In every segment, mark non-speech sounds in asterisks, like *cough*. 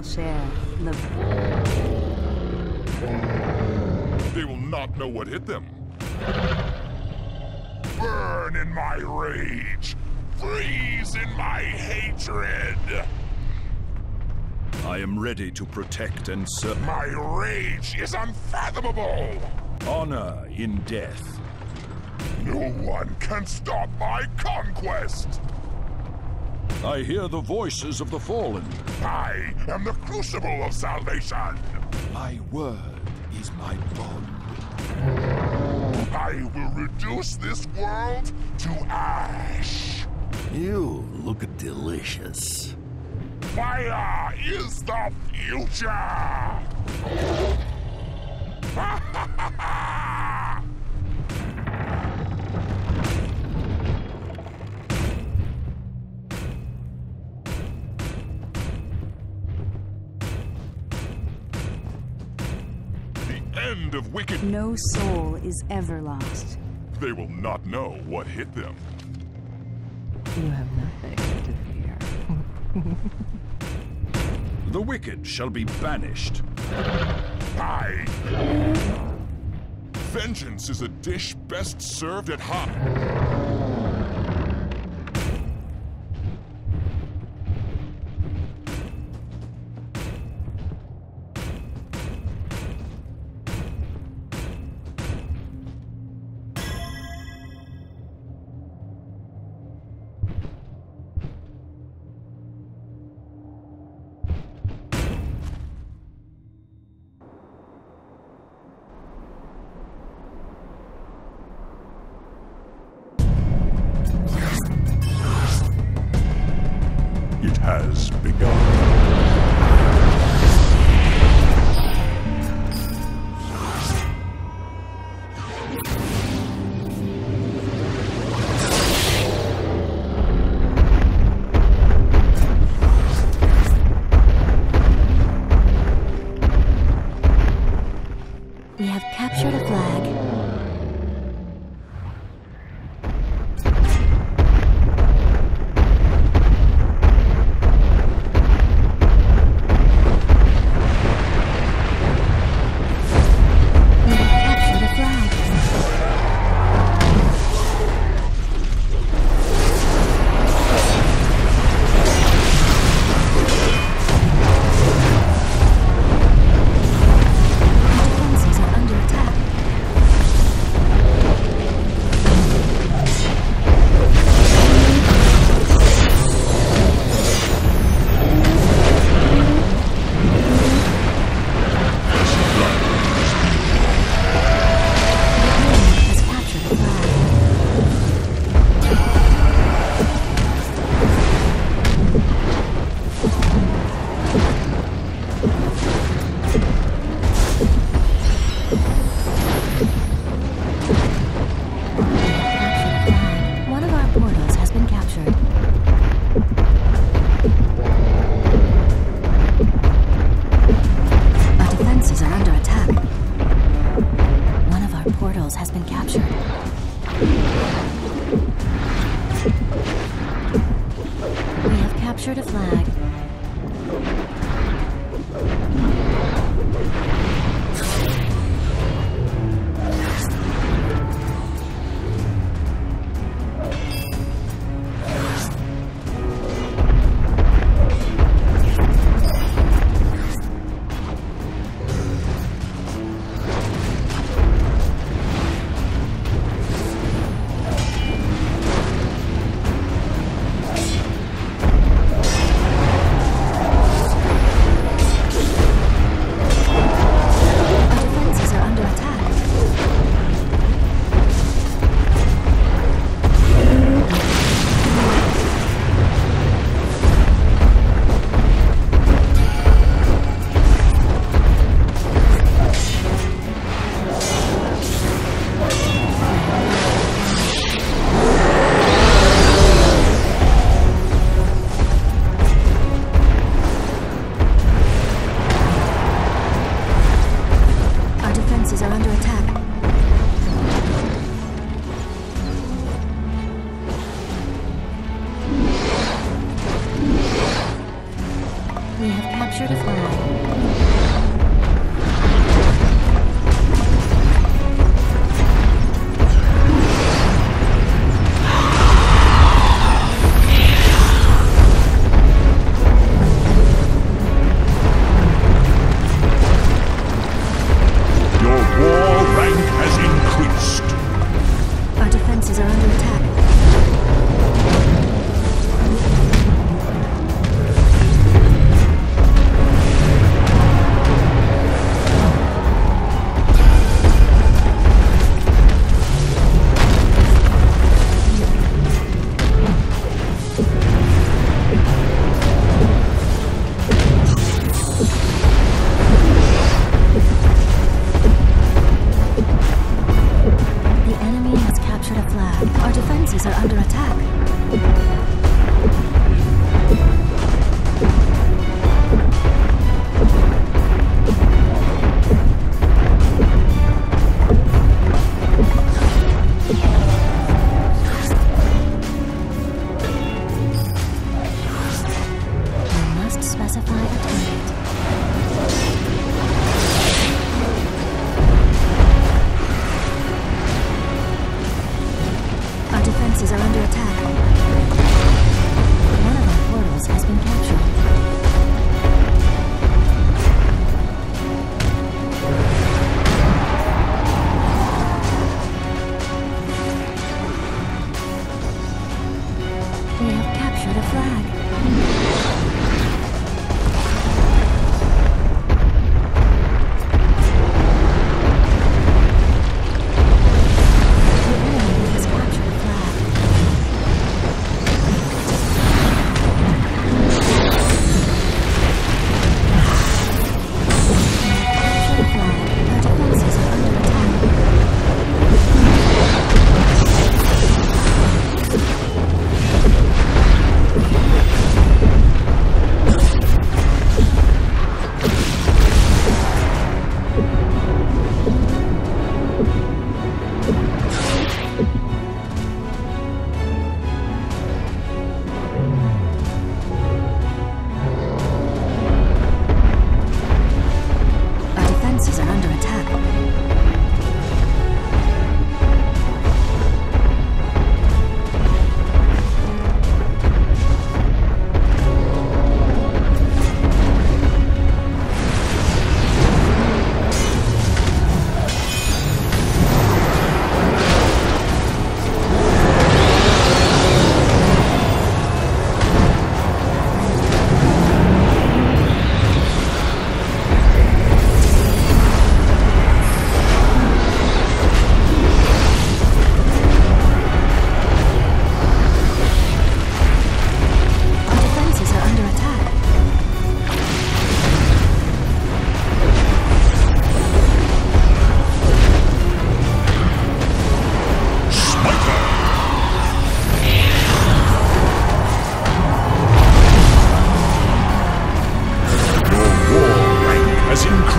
will share the. They will not know what hit them. Burn in my rage! Freeze in my hatred! I am ready to protect and serve. My rage is unfathomable! Honor in death. No one can stop my conquest! I hear the voices of the fallen. I am the crucible of salvation! My word is my bond. I will reduce this world to ash! You look delicious. Fire is the future! *laughs* end of wicked. No soul is ever lost. They will not know what hit them. You have nothing to fear. *laughs* The wicked shall be banished. I. Vengeance is a dish best served at hot. Has been captured. We have captured a flag.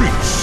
Has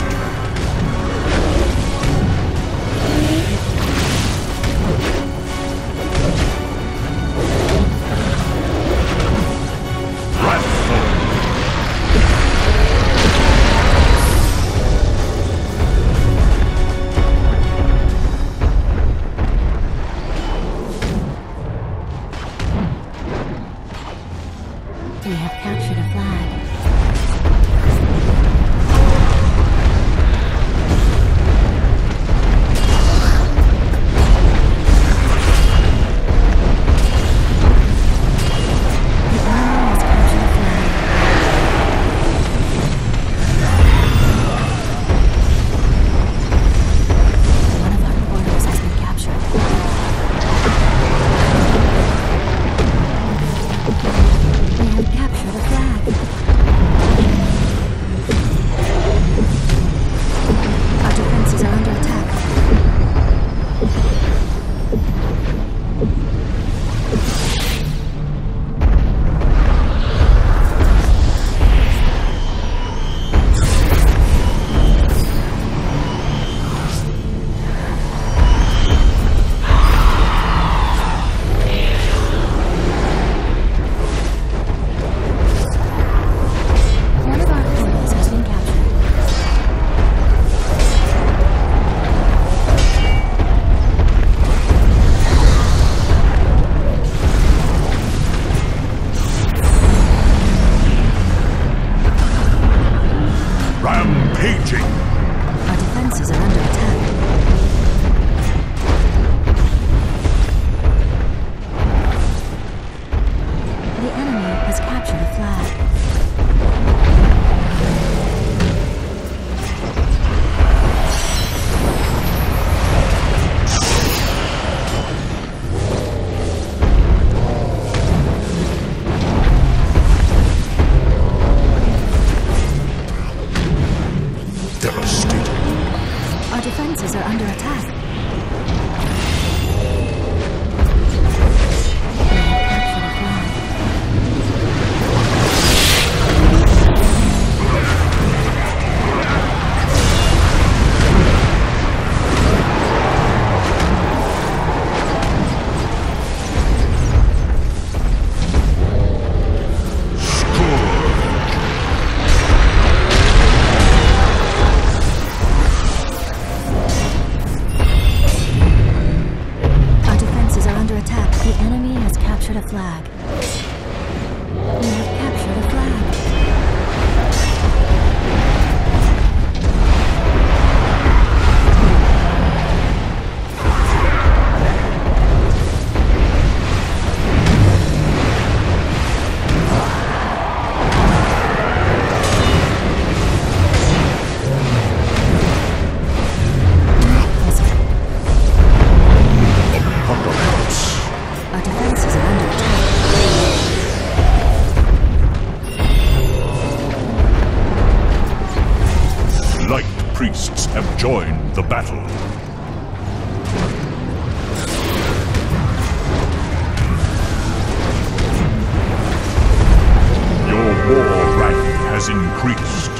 has increased.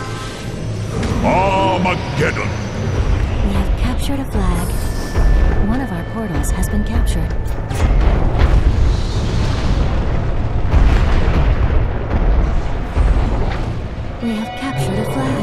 Armageddon! We have captured a flag. One of our portals has been captured. We have captured a flag.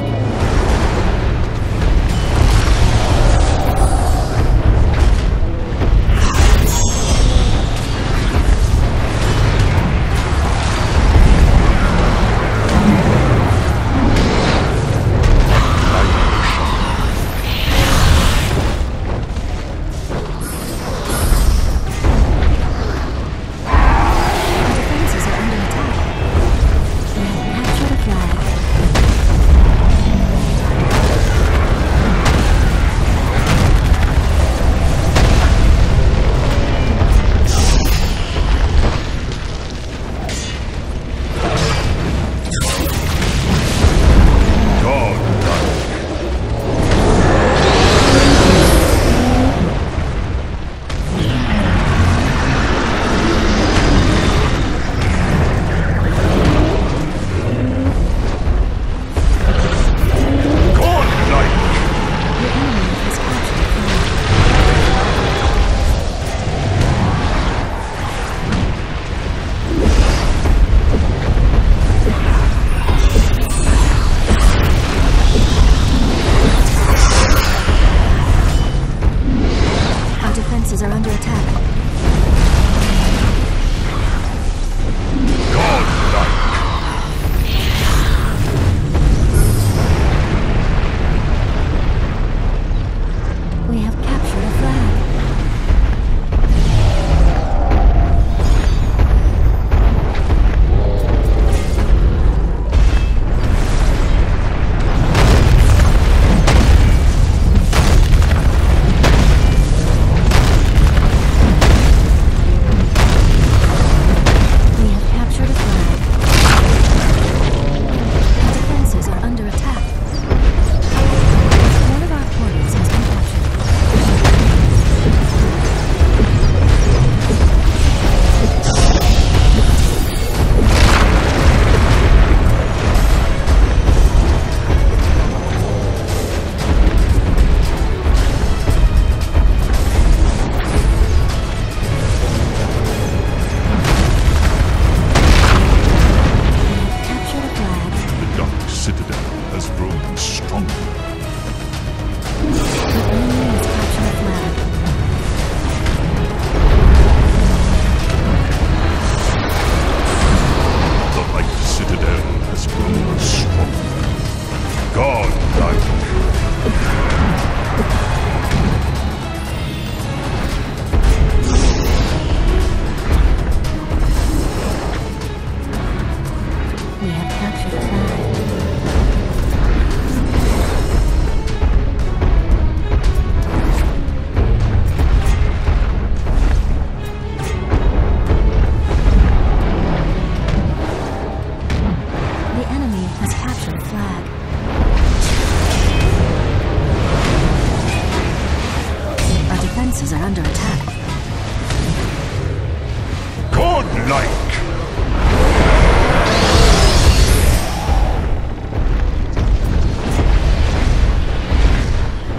like.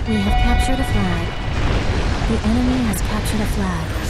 We have captured a flag. The enemy has captured a flag.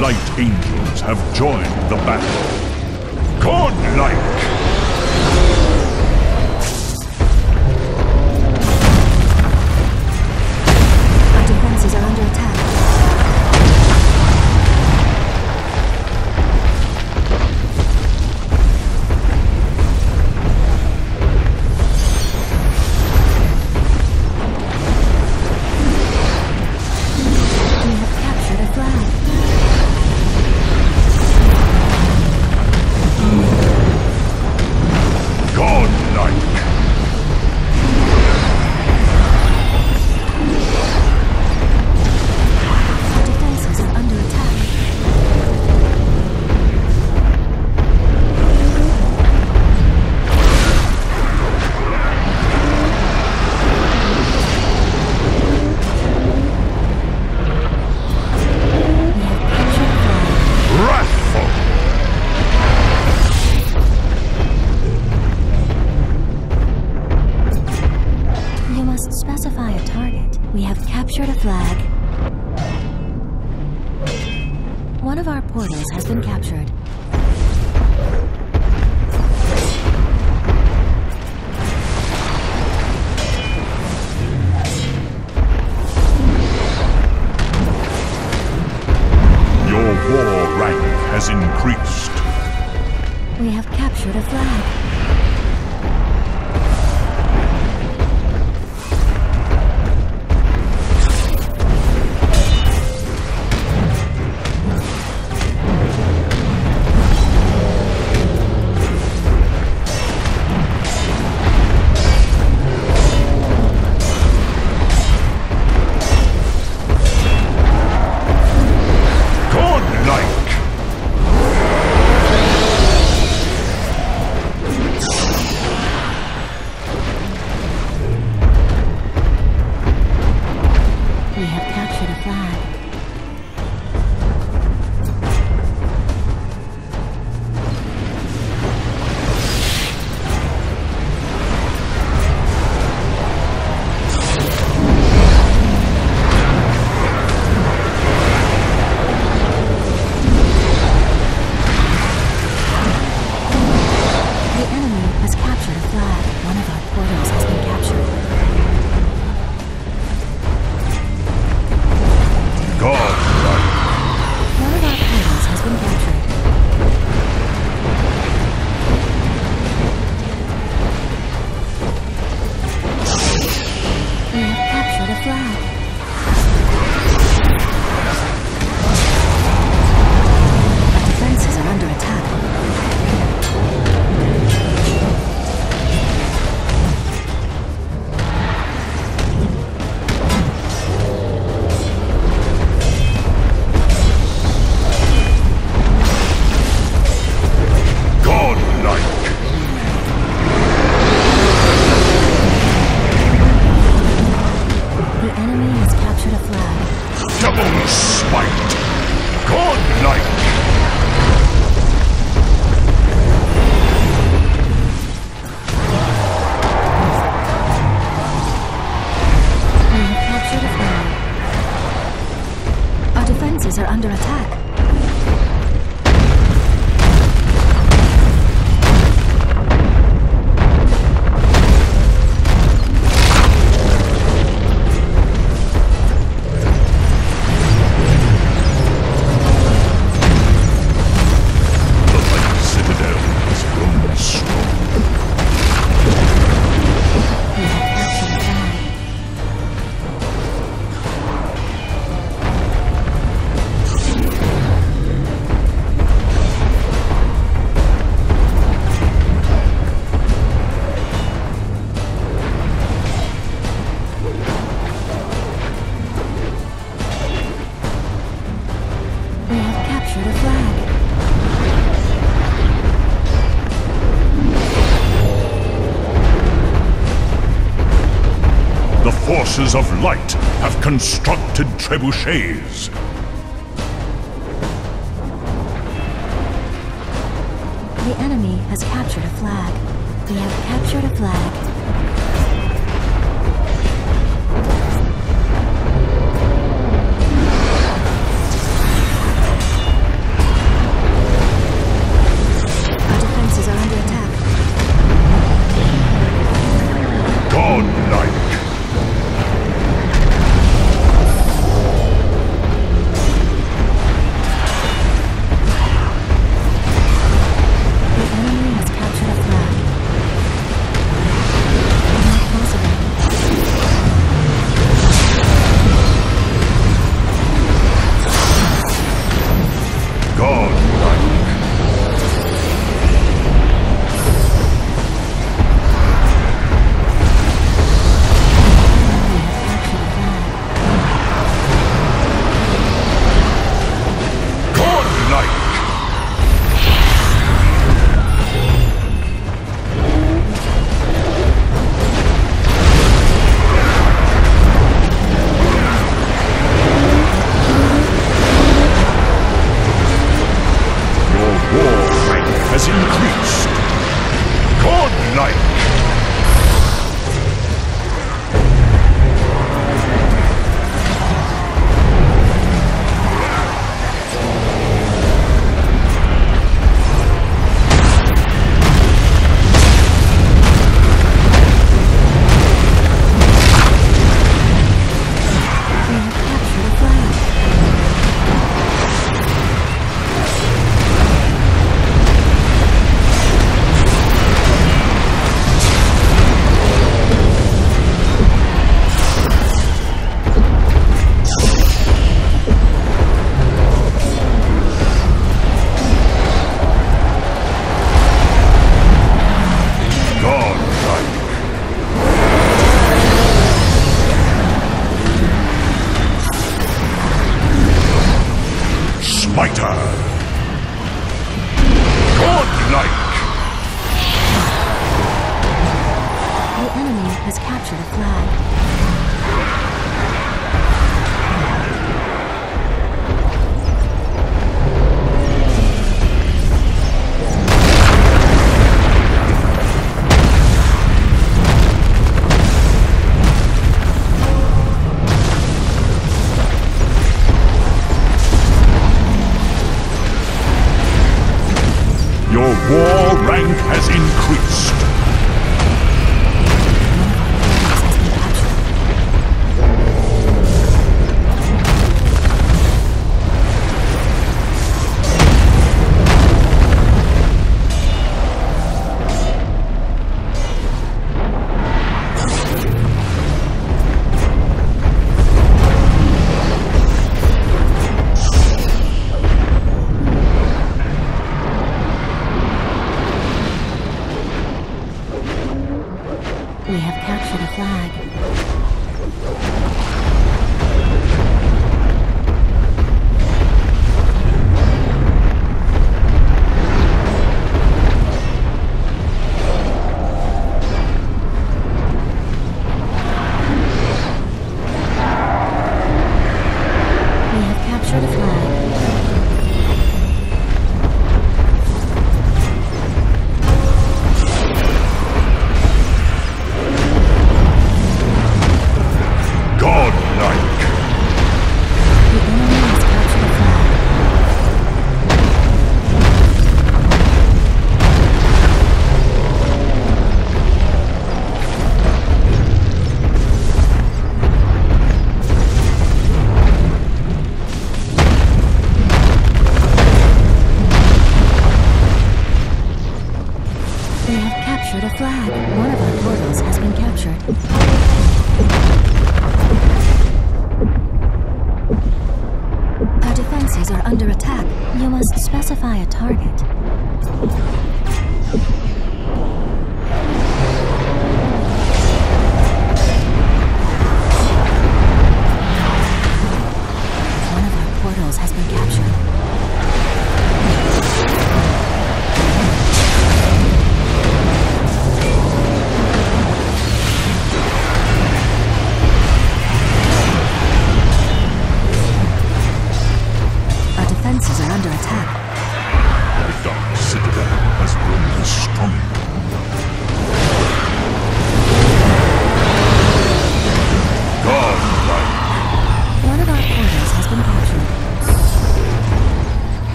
Light Angels have joined the battle. Godlike! One of our portals has been captured. Your war rank has increased. We have captured a flag. are under attack. Forces of light have constructed trebuchets.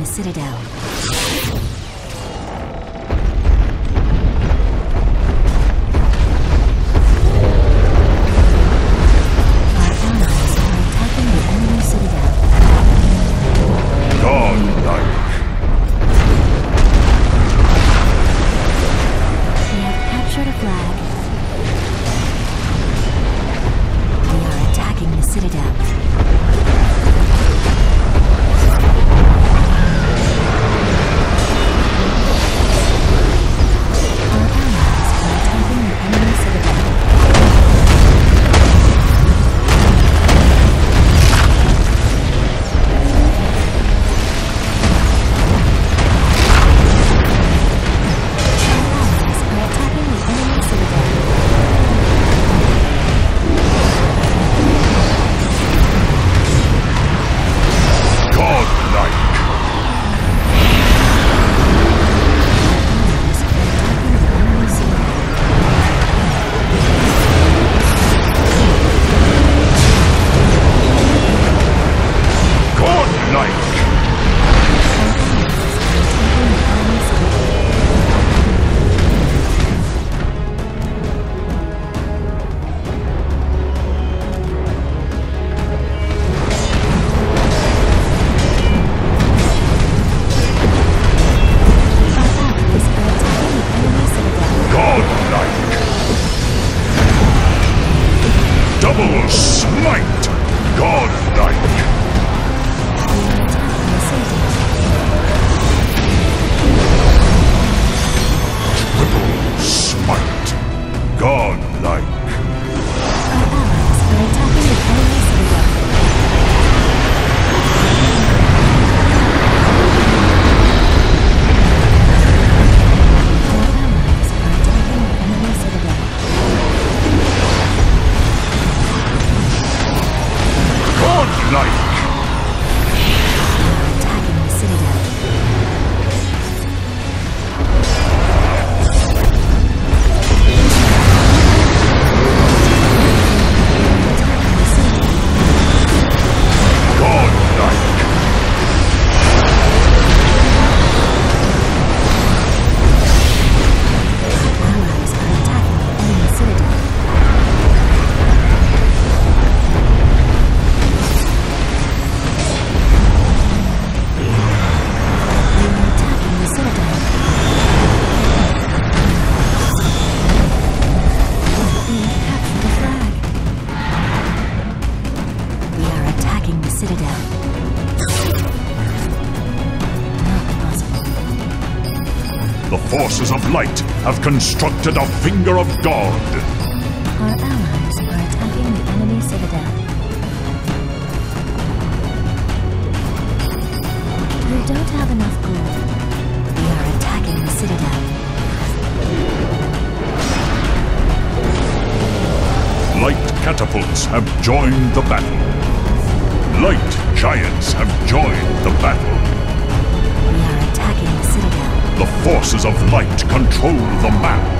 The citadel. Constructed a finger of God. Our allies are attacking the enemy citadel. We don't have enough gold. We are attacking the citadel. Light catapults have joined the battle. Light giants have joined the battle. We are attacking the citadel. The forces of light control the map.